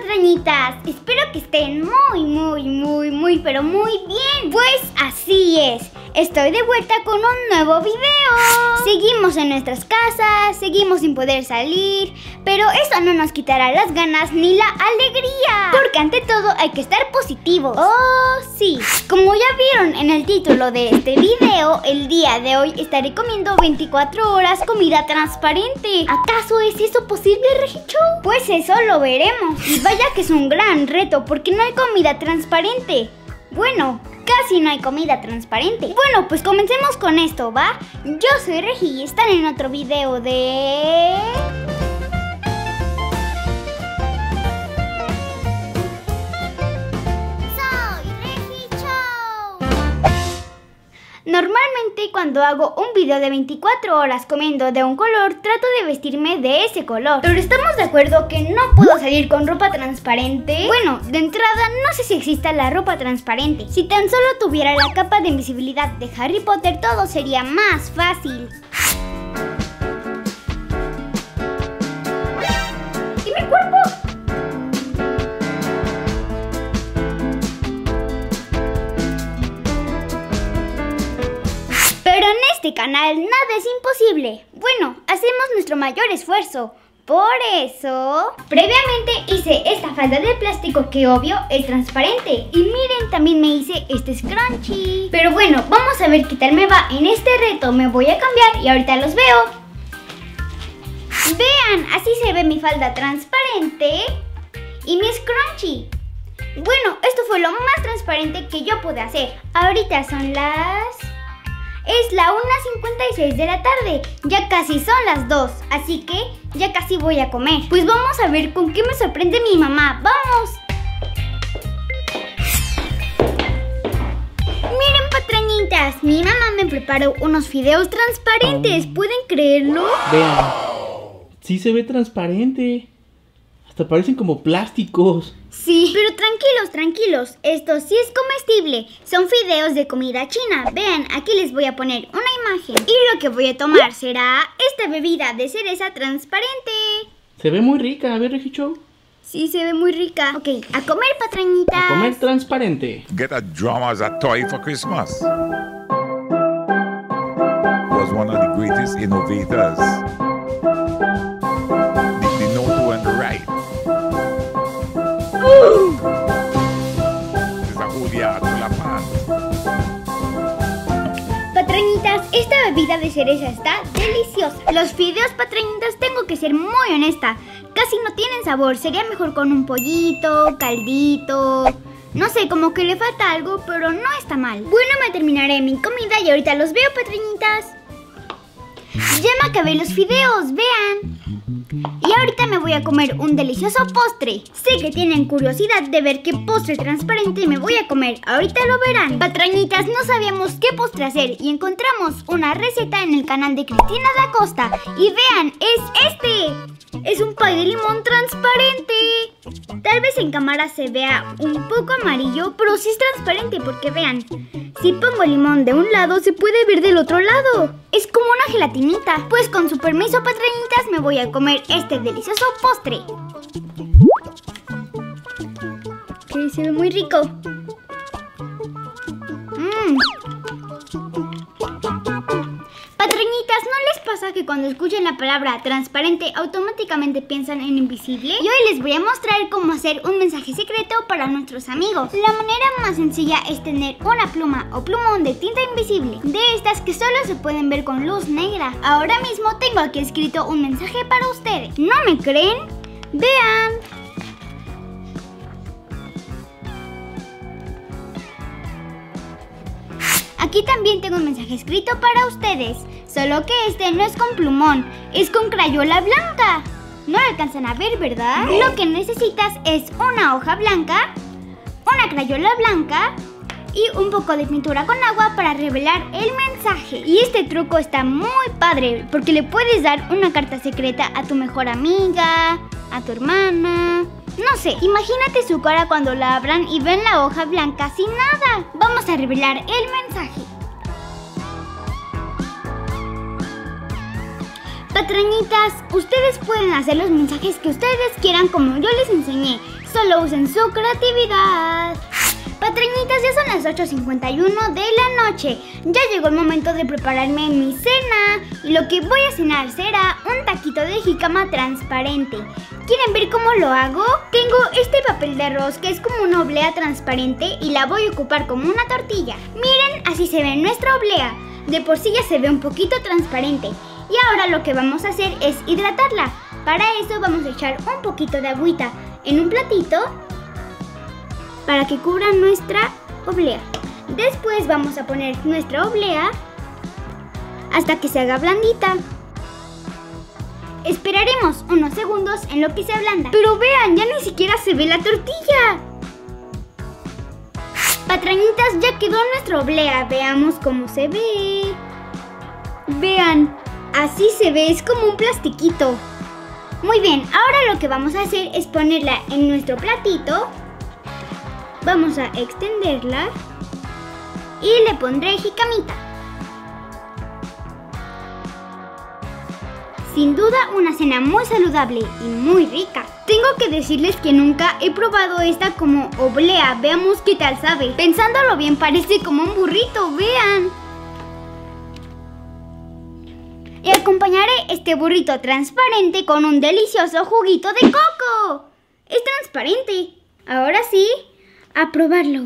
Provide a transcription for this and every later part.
patrañitas, espero que estén muy, muy, muy, muy, pero muy bien. Pues así es, estoy de vuelta con un nuevo video. Seguimos en nuestras casas, seguimos sin poder salir, pero eso no nos quitará las ganas ni la alegría. Porque ante todo hay que estar positivos. Oh, sí. Como ya vieron en el título de este video, el día de hoy estaré comiendo 24 horas comida transparente. ¿Acaso es eso posible, Regicho? Pues eso lo veremos. Vaya que es un gran reto porque no hay comida transparente. Bueno, casi no hay comida transparente. Bueno, pues comencemos con esto, ¿va? Yo soy Regi y están en otro video de... Normalmente cuando hago un video de 24 horas comiendo de un color, trato de vestirme de ese color. Pero estamos de acuerdo que no puedo salir con ropa transparente. Bueno, de entrada no sé si exista la ropa transparente. Si tan solo tuviera la capa de invisibilidad de Harry Potter, todo sería más fácil. Canal nada es imposible. Bueno, hacemos nuestro mayor esfuerzo. Por eso, previamente hice esta falda de plástico que obvio es transparente. Y miren, también me hice este scrunchie. Pero bueno, vamos a ver qué tal me va en este reto. Me voy a cambiar y ahorita los veo. Vean, así se ve mi falda transparente y mi scrunchie. Bueno, esto fue lo más transparente que yo pude hacer. Ahorita son las... Es la 1.56 de la tarde. Ya casi son las 2. Así que ya casi voy a comer. Pues vamos a ver con qué me sorprende mi mamá. ¡Vamos! Miren, patrañitas. Mi mamá me preparó unos fideos transparentes. ¿Pueden creerlo? Vean. Sí se ve transparente. Hasta parecen como plásticos. Sí. Pero tranquilos, tranquilos. Esto sí es comestible. Son fideos de comida china. Vean, aquí les voy a poner una imagen. Y lo que voy a tomar será esta bebida de cereza transparente. Se ve muy rica. A ver, Regicho. Sí, se ve muy rica. Ok, a comer, patrañitas. A comer transparente. Get a drum as a toy for Christmas. Was one of the greatest innovators. Patrañitas, esta bebida de cereza está deliciosa. Los fideos, patrañitas, tengo que ser muy honesta. Casi no tienen sabor. Sería mejor con un pollito, caldito. No sé, como que le falta algo, pero no está mal. Bueno, me terminaré mi comida y ahorita los veo, patrañitas. Ya me acabé los fideos, vean. Y ahorita me voy a comer un delicioso postre. Sé que tienen curiosidad de ver qué postre transparente me voy a comer. Ahorita lo verán. Patrañitas, no sabíamos qué postre hacer y encontramos una receta en el canal de Cristina da Costa. Y vean, es este. Es un pay de limón transparente. Tal vez en cámara se vea un poco amarillo, pero sí es transparente porque vean, si pongo limón de un lado se puede ver del otro lado. Es como una gelatinita. Pues con su permiso, patrañitas, me voy a comer este delicioso postre. Que se ve muy rico. Que cuando escuchan la palabra transparente automáticamente piensan en invisible? Y hoy les voy a mostrar cómo hacer un mensaje secreto para nuestros amigos. La manera más sencilla es tener una pluma o plumón de tinta invisible, de estas que solo se pueden ver con luz negra. Ahora mismo tengo aquí escrito un mensaje para ustedes. ¿No me creen? Vean. Aquí también tengo un mensaje escrito para ustedes, solo que este no es con plumón, es con crayola blanca. No lo alcanzan a ver, ¿verdad? Lo que necesitas es una hoja blanca, una crayola blanca y un poco de pintura con agua para revelar el mensaje. Y este truco está muy padre porque le puedes dar una carta secreta a tu mejor amiga, a tu hermana. No sé, imagínate su cara cuando la abran y ven la hoja blanca sin nada. Vamos a revelar el mensaje. Patrañitas, ustedes pueden hacer los mensajes que ustedes quieran como yo les enseñé. Solo usen su creatividad. Patrañitas, ya son las 8.51 de la noche. Ya llegó el momento de prepararme mi cena. Y lo que voy a cenar será un taquito de jicama transparente. ¿Quieren ver cómo lo hago? Tengo este papel de arroz que es como una oblea transparente y la voy a ocupar como una tortilla. Miren, así se ve nuestra oblea. De por sí ya se ve un poquito transparente. Y ahora lo que vamos a hacer es hidratarla. Para eso vamos a echar un poquito de agüita en un platito para que cubra nuestra oblea. Después vamos a poner nuestra oblea hasta que se haga blandita. Esperaremos unos segundos en lo que se ablanda. Pero vean, ya ni siquiera se ve la tortilla. Patrañitas, ya quedó nuestra oblea. Veamos cómo se ve. Vean, así se ve, es como un plastiquito. Muy bien, ahora lo que vamos a hacer es ponerla en nuestro platito. Vamos a extenderla y le pondré jicamita. Sin duda una cena muy saludable y muy rica. Tengo que decirles que nunca he probado esta como oblea. Veamos qué tal sabe. Pensándolo bien parece como un burrito, vean. Y acompañaré este burrito transparente con un delicioso juguito de coco. Es transparente. Ahora sí, a probarlo.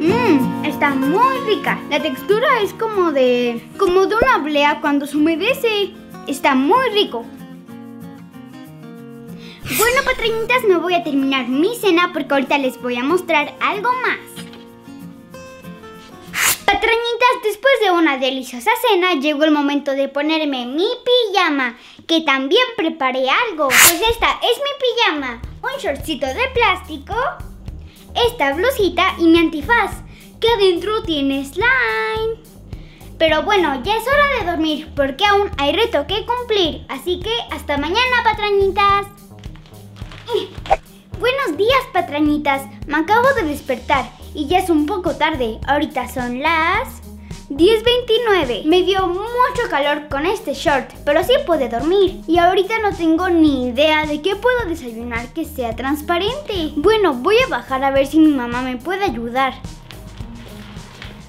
Mmm, está muy rica. La textura es como de... como de una oblea cuando se humedece. Está muy rico. Bueno, patrañitas, no voy a terminar mi cena porque ahorita les voy a mostrar algo más. De una deliciosa cena, llegó el momento de ponerme mi pijama, que también preparé algo. Pues esta es mi pijama, un shortcito de plástico, esta blusita y mi antifaz, que adentro tiene slime. Pero bueno, ya es hora de dormir, porque aún hay reto que cumplir. Así que hasta mañana, patrañitas. Buenos días, patrañitas. Me acabo de despertar y ya es un poco tarde. Ahorita son las 10.29. Me dio mucho calor con este short, pero sí pude dormir. Y ahorita no tengo ni idea de qué puedo desayunar que sea transparente. Bueno, voy a bajar a ver si mi mamá me puede ayudar.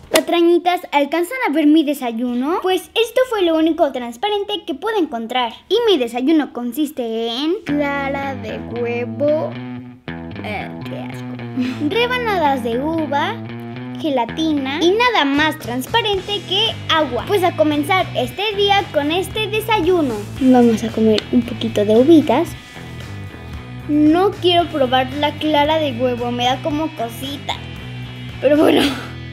Patrañitas, ¿alcanzan a ver mi desayuno? Pues esto fue lo único transparente que pude encontrar. Y mi desayuno consiste en clara de huevo, eh, qué asco. rebanadas de uva, gelatina y nada más transparente que agua. Pues a comenzar este día con este desayuno. Vamos a comer un poquito de uvitas. No quiero probar la clara de huevo, me da como cosita. Pero bueno,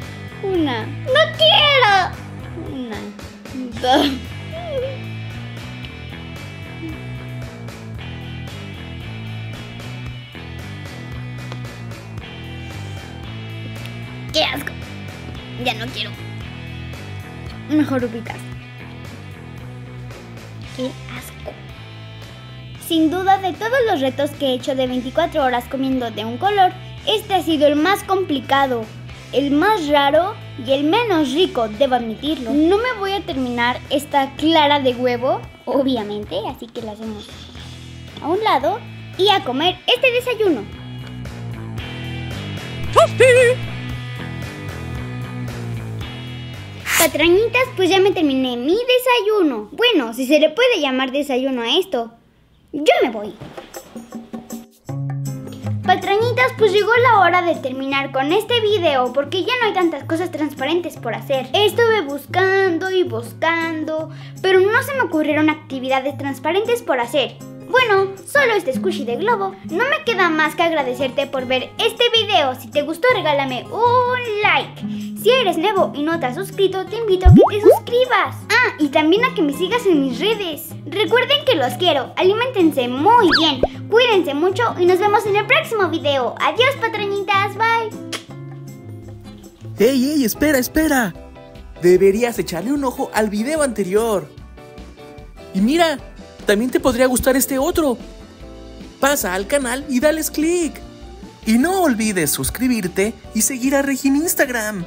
una. ¡No quiero! Una. Dos. Ya no quiero. Mejor ubitas. ¡Qué asco! Sin duda, de todos los retos que he hecho de 24 horas comiendo de un color, este ha sido el más complicado, el más raro y el menos rico, debo admitirlo. No me voy a terminar esta clara de huevo, obviamente, así que la hacemos a un lado y a comer este desayuno. Patrañitas, pues ya me terminé mi desayuno. Bueno, si se le puede llamar desayuno a esto. Yo me voy. Patrañitas, pues llegó la hora de terminar con este video porque ya no hay tantas cosas transparentes por hacer. Estuve buscando y buscando, pero no se me ocurrieron actividades transparentes por hacer. Bueno, solo este squishy de globo. No me queda más que agradecerte por ver este video. Si te gustó, regálame un like. Si eres nuevo y no te has suscrito, te invito a que te suscribas. Ah, y también a que me sigas en mis redes. Recuerden que los quiero, alimentense muy bien, cuídense mucho y nos vemos en el próximo video. Adiós, patrañitas, bye. ¡Ey, ey! Espera, espera. Deberías echarle un ojo al video anterior. Y mira, también te podría gustar este otro. Pasa al canal y dales click. Y no olvides suscribirte y seguir a Regi en Instagram.